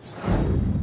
Podcast.